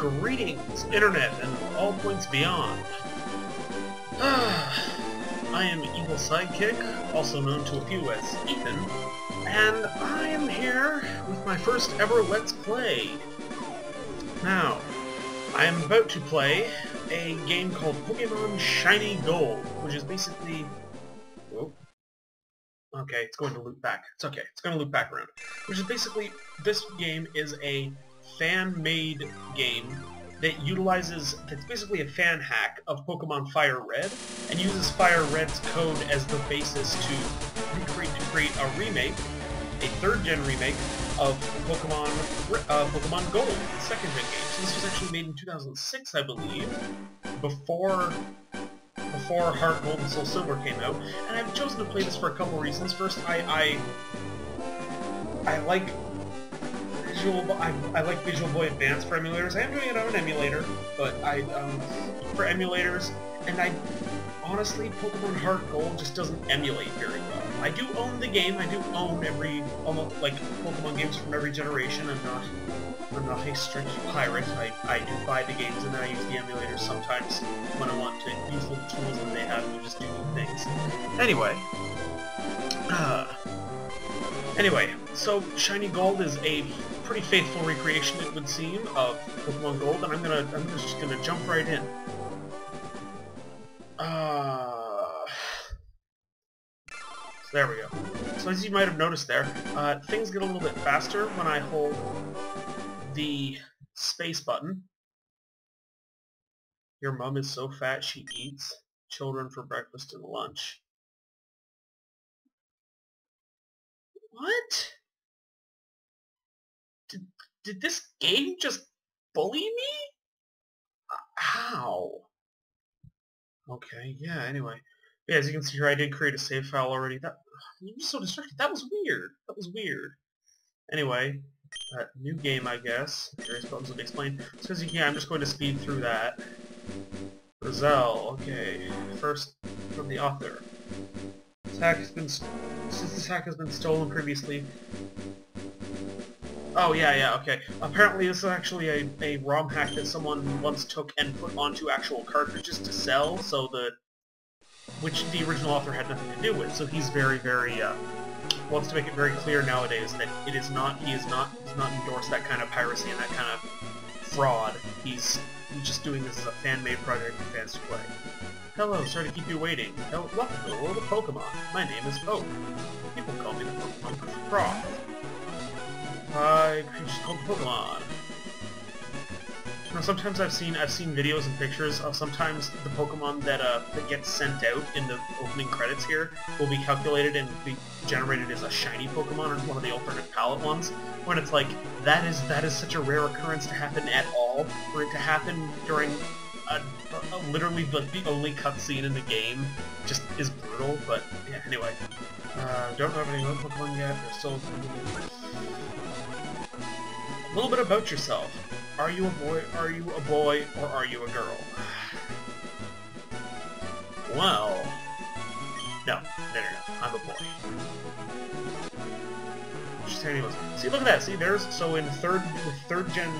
Greetings, Internet, and all points beyond. Ah, I am Evil Sidekick, also known to a few as Ethan, and I am here with my first ever Let's Play. Now, I am about to play a game called Pokemon Shiny Gold, which is basically... Oh. Okay, it's going to loop back. It's okay, it's going to loop back around. Which is basically, this game is a fan-made game that utilizes, that's basically a fan hack of Pokemon Fire Red, and uses Fire Red's code as the basis to recreate, to create a remake, a third-gen remake, of Pokemon uh, Pokemon Gold, the second-gen game. So this was actually made in 2006, I believe, before before Heart Gold and Soul Silver came out, and I've chosen to play this for a couple reasons. First, I I, I like Visual I, I like Visual Boy Advance for emulators. I am doing it on an emulator, but I um, for emulators, and I honestly Pokemon Heart Gold just doesn't emulate very well. I do own the game. I do own every almost like Pokemon games from every generation. I'm not I'm not a strict pirate. I, I do buy the games and then I use the emulators sometimes when I want to use the tools that they have to just do things. Anyway. Uh, anyway, so Shiny Gold is a pretty faithful recreation, it would seem, of Pokemon Gold, and I'm gonna I'm just gonna jump right in. Uh, there we go. So as you might have noticed there, uh, things get a little bit faster when I hold the space button. Your mom is so fat she eats children for breakfast and lunch. What? Did this game just bully me? How? Okay, yeah, anyway. Yeah, as you can see here, I did create a save file already. That I'm so distracted. That was weird. That was weird. Anyway, uh, new game, I guess. Various buttons will be explained. So as you can, I'm just going to speed through that. Brazil, okay. First, from the author. This hack has been, since this hack has been stolen previously, Oh, yeah, yeah, okay. Apparently this is actually a, a ROM hack that someone once took and put onto actual cartridges to sell, so the... which the original author had nothing to do with, so he's very, very, uh, wants to make it very clear nowadays that it is not, he is not, does not endorse that kind of piracy and that kind of fraud. He's, just doing this as a fan-made project for fans to play. Hello, sorry to keep you waiting. welcome to the world of Pokemon. My name is Oak. People call me the Pokemon Prof. Hi, creatures called Pokemon. Now, sometimes I've seen I've seen videos and pictures of sometimes the Pokemon that uh that gets sent out in the opening credits here will be calculated and be generated as a shiny Pokemon or one of the alternate palette ones. When it's like that is that is such a rare occurrence to happen at all. For it to happen during a, a, a literally the, the only cutscene in the game just is brutal. But yeah, anyway, uh, don't have any Pokemon yet. They're still a little bit about yourself. Are you a boy, are you a boy, or are you a girl? Well... No, no, no, no. I'm a boy. See, look at that. See, there's... So in third, third gen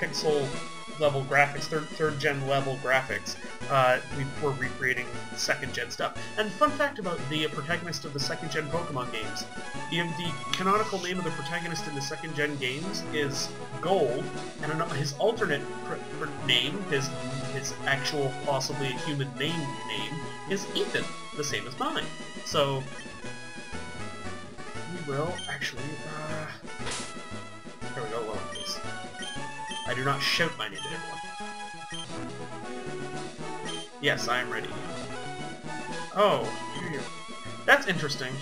pixel level graphics, third third gen level graphics, uh, we were recreating second gen stuff. And fun fact about the protagonist of the second gen Pokemon games, the, the canonical name of the protagonist in the second gen games is Gold, and his alternate name, his his actual possibly human name name, is Ethan, the same as mine. So we will actually. Uh, there we go. I do not shout my name at everyone. Yes, I am ready. Oh, that's interesting.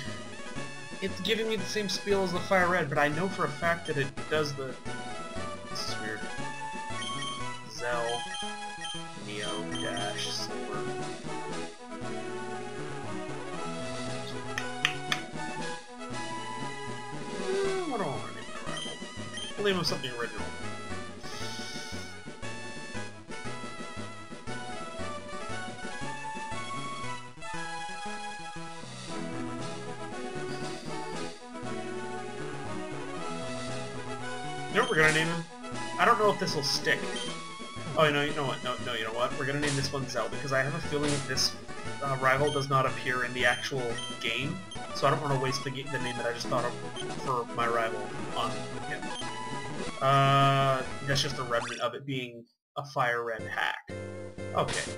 It's giving me the same spiel as the Fire Red, but I know for a fact that it does the... This is weird. Zell, Neo, Dash, Silver. What do I want to name? We'll name him something original. You know what we're gonna name him? I don't know if this will stick. Oh, no, you know what? No, no, you know what? We're gonna name this one Zell, because I have a feeling that this uh, rival does not appear in the actual game, so I don't want to waste the, the name that I just thought of for my rival on him. Uh, that's just a remnant of it being a fire red hack. Okay.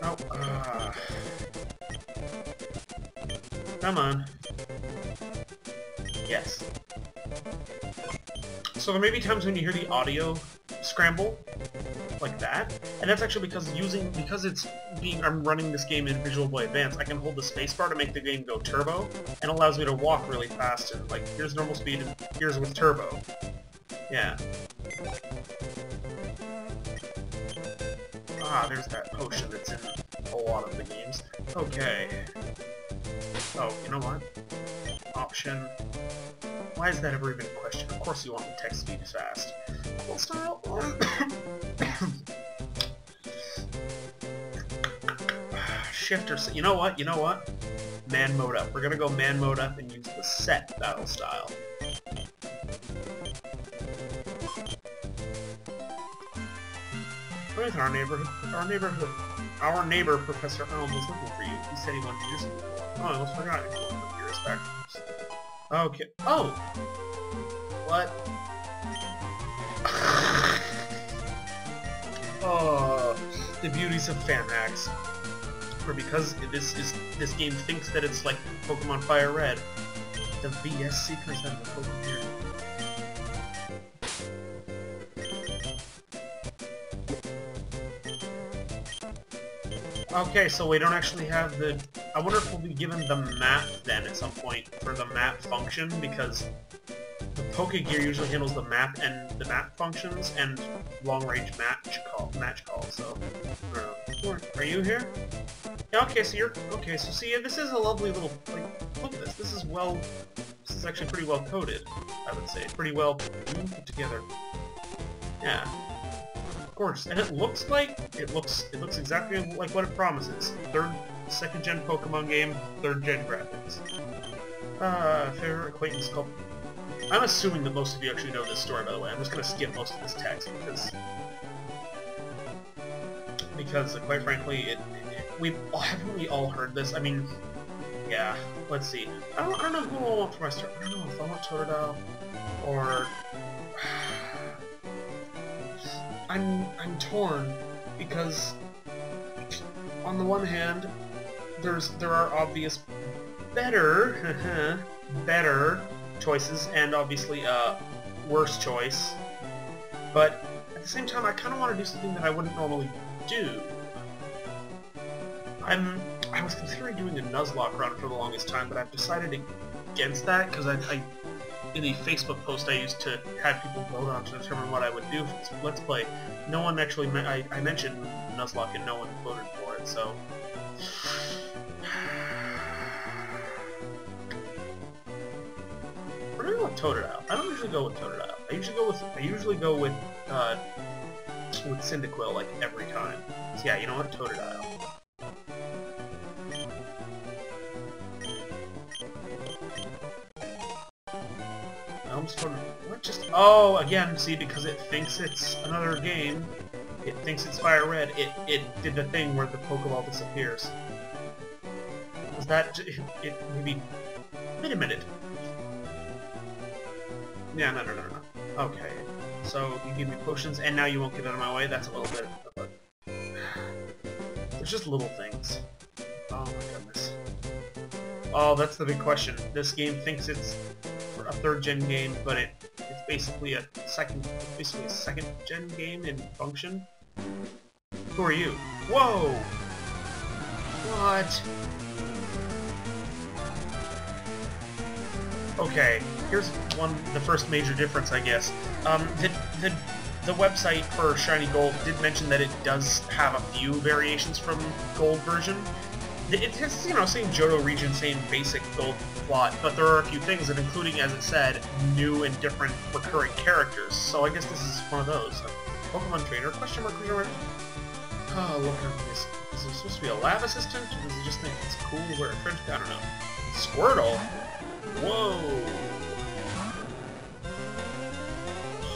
Oh, uh... Come on. Yes. So there may be times when you hear the audio scramble, like that, and that's actually because using, because it's being, I'm running this game in Visual Boy Advance, I can hold the spacebar to make the game go turbo, and allows me to walk really fast, and like, here's normal speed, and here's with turbo. Yeah. Ah, there's that potion that's in a lot of the games. Okay. Oh, you know what? Option. Why is that ever even a question? Of course you want the text to be fast. Style. Shift or... You know what? You know what? Man mode up. We're gonna go man mode up and use the set battle style. With our neighborhood, our neighborhood, our neighbor, Professor Elm, was looking for you. He said he wanted to do something. Oh, I almost forgot. Your respect. Okay. Oh! What? oh, the beauties of FanHacks. For because this is this game thinks that it's like Pokemon Fire Red, the VS secrets of the Pokemon. Okay, so we don't actually have the... I wonder if we'll be given the map then at some point for the map function, because the Pokegear usually handles the map and the map functions and long-range match call, match call, so... Are you here? Yeah, okay, so you're... Okay, so see, this is a lovely little... Like, look at this. This is well... This is actually pretty well coded, I would say. Pretty well put together. Yeah course. And it looks like it looks it looks exactly like what it promises. Third second gen Pokemon game, third gen graphics. Uh fair acquaintance called I'm assuming that most of you actually know this story by the way. I'm just gonna skip most of this text because because quite frankly it, it we haven't we all heard this? I mean yeah, let's see. I don't, I don't know who I want for my start. I don't know if I want Totodile or I'm I'm torn because on the one hand, there's there are obvious better better choices and obviously a uh, worse choice, but at the same time, I kind of want to do something that I wouldn't normally do. I'm I was considering doing a Nuzlocke run for the longest time, but I've decided against that because I, I in the Facebook post I used to have people vote on to determine what I would do for this Let's Play, no one actually, I, I mentioned Nuzlocke and no one voted for it, so... We're gonna go with Totodile. I don't usually go with Totodile. I usually go with, I usually go with, uh, with Cyndaquil, like, every time. So yeah, you know what? Totodile. Just... Oh, again, see, because it thinks it's another game, it thinks it's Fire Red, it, it did the thing where the Pokeball disappears. Was that... It, maybe... Wait a minute. Yeah, no, no, no, no. Okay. So, you give me potions, and now you won't get out of my way? That's a little bit of a... There's just little things. Oh my goodness. Oh, that's the big question. This game thinks it's a third gen game, but it basically a second basically a second gen game in function. Who are you? Whoa! What? Okay, here's one the first major difference, I guess. Um, the the the website for Shiny Gold did mention that it does have a few variations from Gold version. It has, you know, same Johto region, same basic build plot, but there are a few things, and including, as it said, new and different recurring characters. So I guess this is one of those. Pokemon Trainer? Question mark, question mark. Oh, look at this. Is there supposed to be a lab assistant? Or does it just think it's cool to wear a trench? I don't know. Squirtle? Whoa!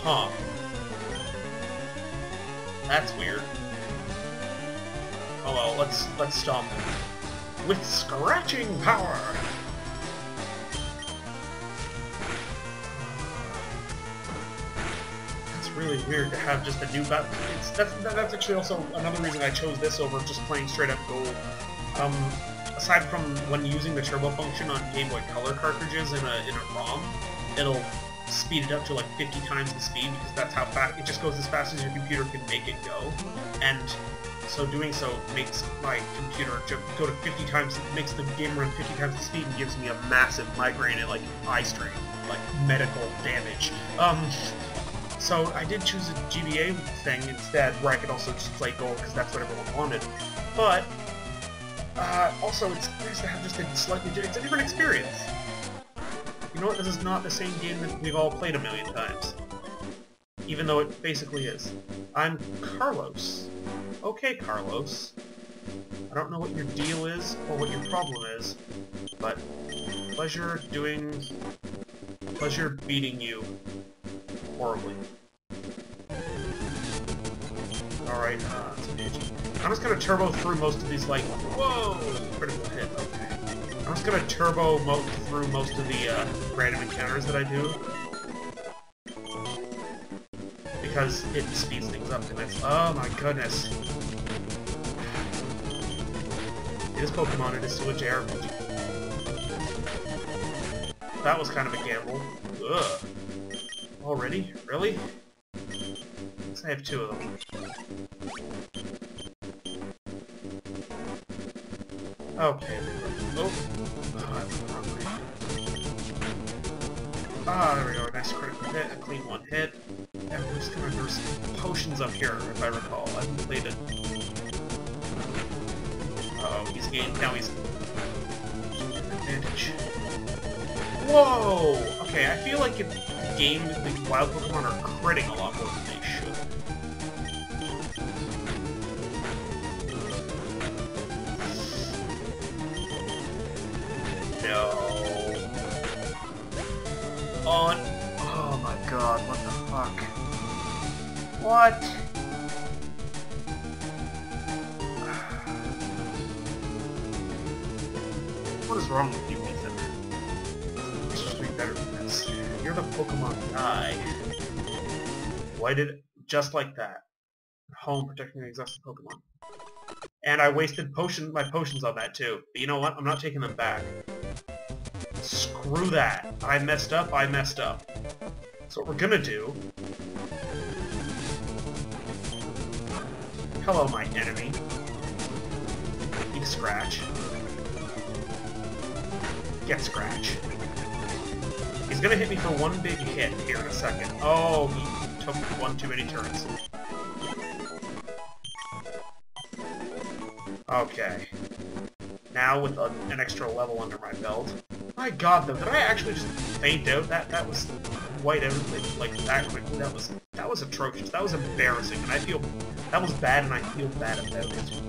Huh. That's weird. Oh well, let's let's stomp. With scratching power! It's really weird to have just a new battle. It's, that's, that's actually also another reason I chose this over just playing straight up gold. Um, aside from when using the turbo function on Game Boy Color cartridges in a, in a ROM, it'll speed it up to like 50 times the speed because that's how fast it just goes as fast as your computer can make it go. And so doing so makes my computer go to 50 times, makes the game run 50 times the speed and gives me a massive migraine and like eye strain, like medical damage. Um, so I did choose a GBA thing instead, where I could also just play gold because that's what everyone wanted. But uh, also, it's nice to have just a slightly it's a different experience. Know what? This is not the same game that we've all played a million times. Even though it basically is. I'm Carlos. Okay, Carlos. I don't know what your deal is or what your problem is, but pleasure doing... pleasure beating you horribly. Alright, uh, I'm just gonna turbo through most of these, like, whoa, critical. I'm just gonna turbo mo through most of the uh, random encounters that I do. Because it speeds things up to next. Oh my goodness. It is Pokemon, it is Switch RPG. That was kind of a gamble. Ugh. Already? Really? I have two of them. Okay. Ah, there we go. Nice critical hit. A clean one hit. Just gonna there's potions up here, if I recall. I haven't played it. Uh oh, he's gained. Now he's advantage. Whoa! Okay, I feel like if the game, the wild Pokemon are critting a lot more What? What is wrong with you, Ethan? You should be better than this. You're the Pokemon guy. Why did... Just like that. Home protecting the exhausted Pokemon. And I wasted potion my potions on that too. But you know what? I'm not taking them back. Screw that. I messed up, I messed up. So what we're gonna do... Hello, my enemy. Eat scratch. Get scratch. He's gonna hit me for one big hit here in a second. Oh, he took one too many turns. Okay. Now with a, an extra level under my belt. My god, though, did I actually just faint out? That that was white out like that quickly. That was that was atrocious. That was embarrassing, and I feel that was bad, and I feel bad about it.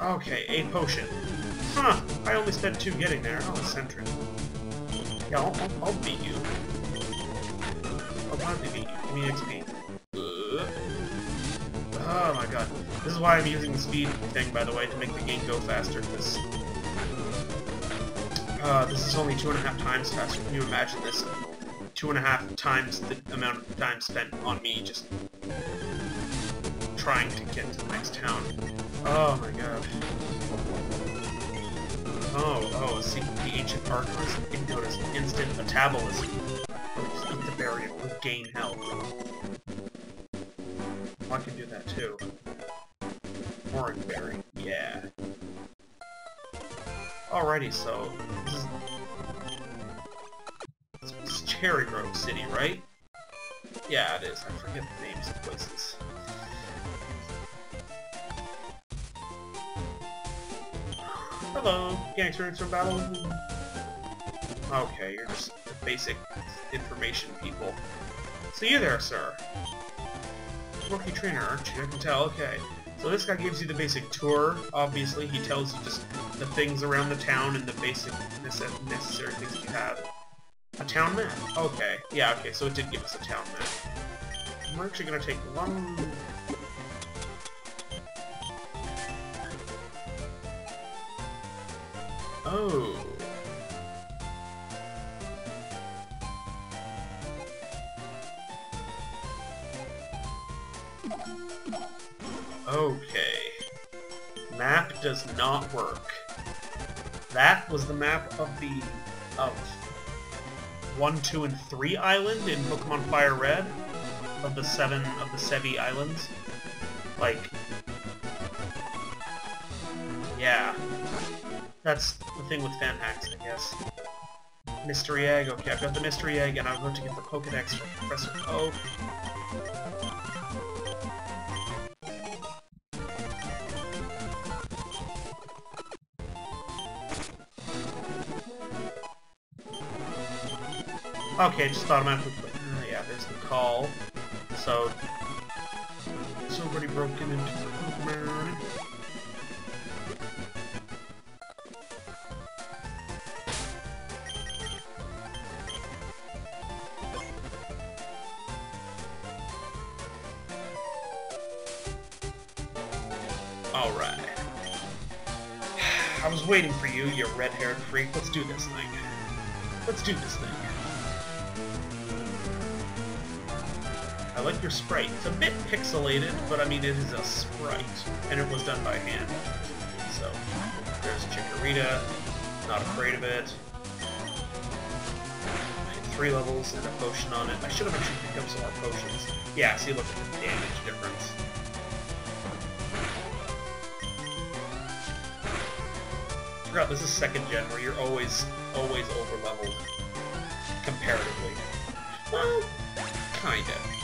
Okay, a potion. Huh, I only spent two getting there. Oh, Sentret. Yeah, I'll, I'll, I'll beat you. I'll gladly beat you. Give me XP. Oh my god. This is why I'm using the speed thing, by the way, to make the game go faster, because... Uh, this is only two and a half times faster. Can you imagine this? Two and a half times the amount of time spent on me just trying to get to the next town. Oh my god. Oh, oh, see, the ancient archives and notice instant metabolism. Just Eat the berry will gain health. Oh, I can do that too. Orange berry, yeah. Alrighty, so this is Cherry Grove City, right? Yeah, it is. I forget the names of places. Hello, experience from battle. Okay, you're just the basic information people. See you there, sir rookie trainer, aren't you? I can tell, okay. So this guy gives you the basic tour, obviously. He tells you just the things around the town and the basic necessary things you have. Town map. Okay. Yeah, okay, so it did give us a town map. We're actually gonna take one... Oh. Okay. Map does not work. That was the map of the... of 1, 2, and 3 island in Pokemon Fire Red? Of the seven of the Sevii Islands? Like... Yeah. That's the thing with fan hacks, I guess. Mystery Egg, okay, I've got the Mystery Egg, and I'm going to get the Pokedex from Professor Oak. Okay, just automatically. Uh, yeah, there's the call. So... Somebody broken into the Pokemon. Alright. I was waiting for you, you red-haired freak. Let's do this thing. Let's do this thing. I like your sprite. It's a bit pixelated, but I mean, it is a sprite, and it was done by hand. So, there's Chikorita, not afraid of it. Three levels and a potion on it. I should have actually picked up some more potions. Yeah, see, look at the damage difference. I this is second gen, where you're always, always over-leveled. Comparatively. Well, kinda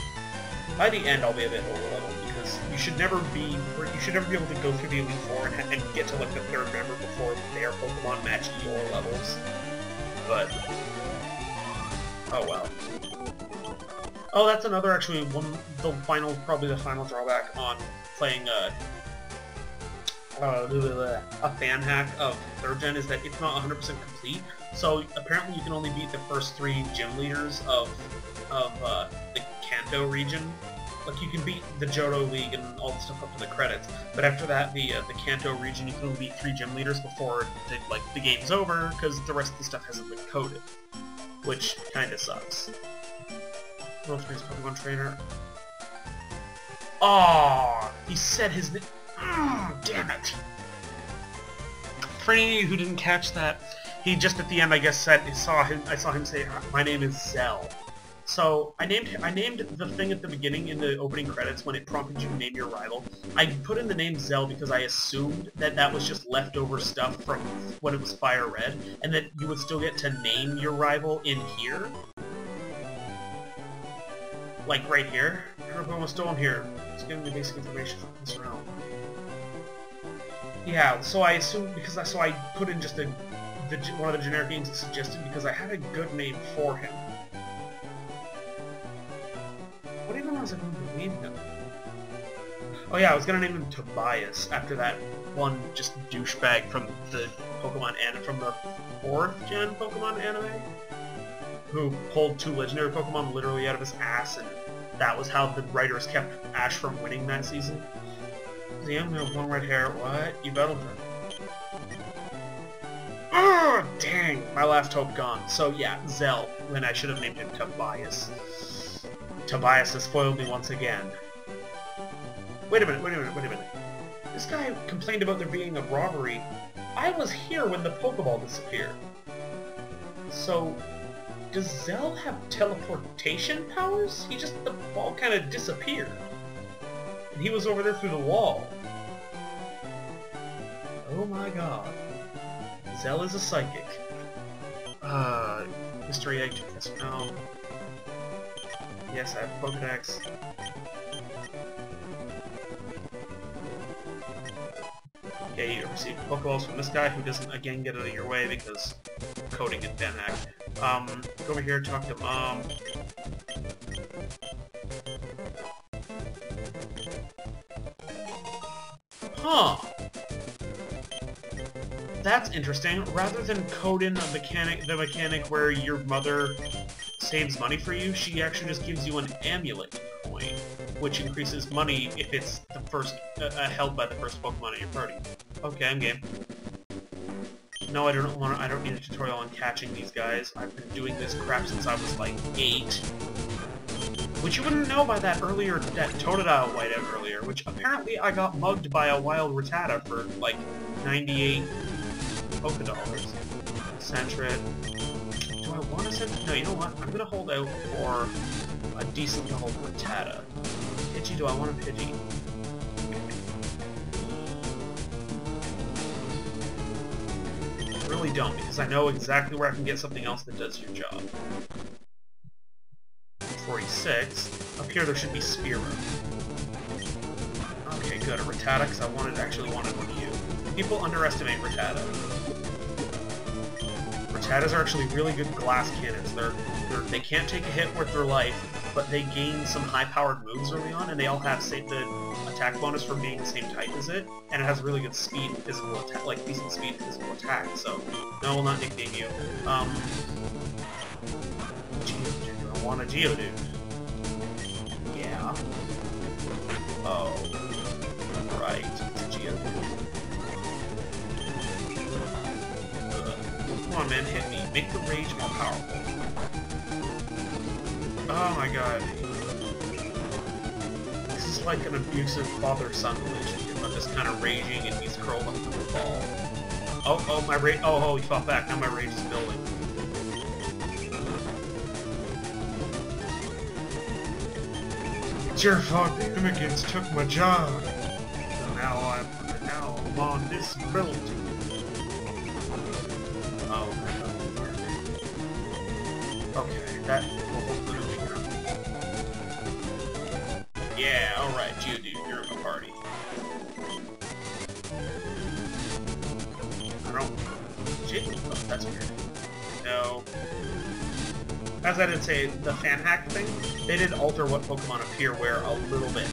by the end I'll be a bit over leveled because you should never be you should never be able to go through the Elite Four and, and get to like the third member before their Pokemon match your levels. But oh well. Oh, that's another actually one the final probably the final drawback on playing uh, uh, a fan hack of third gen is that it's not 100% complete. So apparently you can only beat the first three gym leaders of of uh, the Kanto region. Like you can beat the Johto League and all the stuff up to the credits, but after that, the uh, the Kanto region, you can only beat three gym leaders before the, like the game's over because the rest of the stuff hasn't been coded, which kind of sucks. World famous Pokemon trainer. Oh, he said his name. Mm, damn it! For any who didn't catch that, he just at the end, I guess, said saw him. I saw him say, "My name is Zell." So I named I named the thing at the beginning in the opening credits when it prompted you to name your rival. I put in the name Zell because I assumed that that was just leftover stuff from when it was Fire Red, and that you would still get to name your rival in here. Like right here. Everyone was stolen here. It's giving me basic information from this realm. Yeah, so I assumed because I so I put in just a the, one of the generic names it suggested because I had a good name for him. What even was I going to name him? Oh yeah, I was gonna name him Tobias after that one just douchebag from the Pokemon anime from the fourth gen Pokemon anime, who pulled two legendary Pokemon literally out of his ass, and that was how the writers kept Ash from winning that season. The young man with red hair. What? You battled him? Oh, ah, dang! My last hope gone. So yeah, Zell, when I should have named him Tobias. Tobias has foiled me once again. Wait a minute, wait a minute, wait a minute. This guy complained about there being a robbery. I was here when the Pokeball disappeared. So, does Zell have teleportation powers? He just, the ball kind of disappeared. And he was over there through the wall. Oh my god. Zell is a psychic. Uh, Mystery Egg, no. Yes, I have Pokedex. Okay, you receive Pokeballs from this guy who doesn't again get out of your way because coding and Ben Um, go over here, talk to Mom. Huh. that's interesting. Rather than code in the mechanic, the mechanic where your mother saves money for you, she actually just gives you an amulet coin, which increases money if it's the first uh, uh, held by the first Pokemon in your party. Okay, I'm game. No, I don't want. I don't need a tutorial on catching these guys. I've been doing this crap since I was like eight. Which you wouldn't know by that earlier, that Totodile whiteout earlier, which apparently I got mugged by a wild Rattata for like 98 Poké Dollars. Do I want to send? No, you know what? I'm gonna hold out for a decent level Rattata. Pidgey, do I want a Pidgey? really don't, because I know exactly where I can get something else that does your job. 46. Up here there should be Spearow. Okay, good. A Rattata, because I wanted actually wanted one of you. People underestimate Rattata. Rattatas are actually really good glass cannons. They're, they're they can't take a hit worth their life, but they gain some high-powered moves early on, and they all have say, the attack bonus from being the same type as it, and it has really good speed physical attack, like decent speed physical attack. So, no, I will not nickname you. Um, want a Geodude. Yeah. Oh. Right. It's a Geodude. Come on, man, hit me. Make the rage more powerful. Oh my god. This is like an abusive father-son relationship. I'm just kind of raging and he's curled up to the ball. Oh, oh, my rage- oh, oh, he fought back. Now my rage is building. Fault the immigrants took my job. So now I'm, now I'm on disability. Oh, okay, that will hopefully Yeah, alright, Geodude, you're in the party. I don't... Geodude? Oh, that's weird. No. As I did say, the fan hack thing, they did alter what Pokemon appear where a little bit.